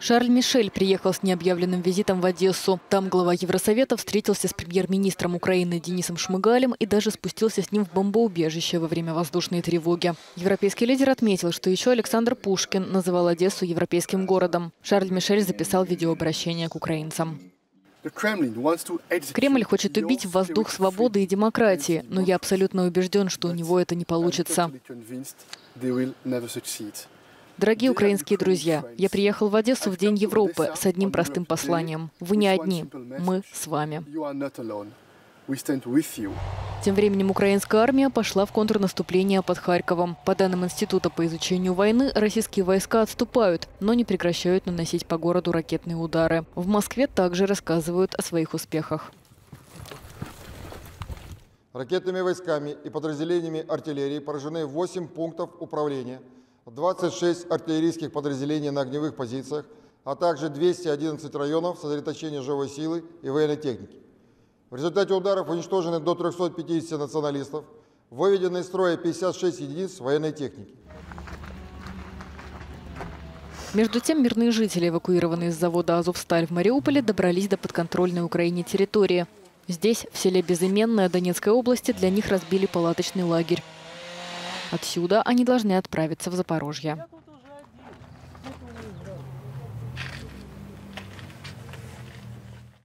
Шарль Мишель приехал с необъявленным визитом в Одессу. Там глава Евросовета встретился с премьер-министром Украины Денисом Шмыгалем и даже спустился с ним в бомбоубежище во время воздушной тревоги. Европейский лидер отметил, что еще Александр Пушкин называл Одессу европейским городом. Шарль Мишель записал видеообращение к украинцам. Кремль хочет убить в воздух свободы и демократии, но я абсолютно убежден, что у него это не получится. Дорогие украинские друзья, я приехал в Одессу в День Европы с одним простым посланием. Вы не одни, мы с вами. Тем временем украинская армия пошла в контрнаступление под Харьковом. По данным Института по изучению войны, российские войска отступают, но не прекращают наносить по городу ракетные удары. В Москве также рассказывают о своих успехах. Ракетными войсками и подразделениями артиллерии поражены 8 пунктов управления – 26 артиллерийских подразделений на огневых позициях, а также 211 районов сосредоточения живой силы и военной техники. В результате ударов уничтожены до 350 националистов, выведены из строя 56 единиц военной техники. Между тем, мирные жители, эвакуированные из завода «Азовсталь» в Мариуполе, добрались до подконтрольной Украине территории. Здесь, в селе Безыменное Донецкой области, для них разбили палаточный лагерь. Отсюда они должны отправиться в Запорожье.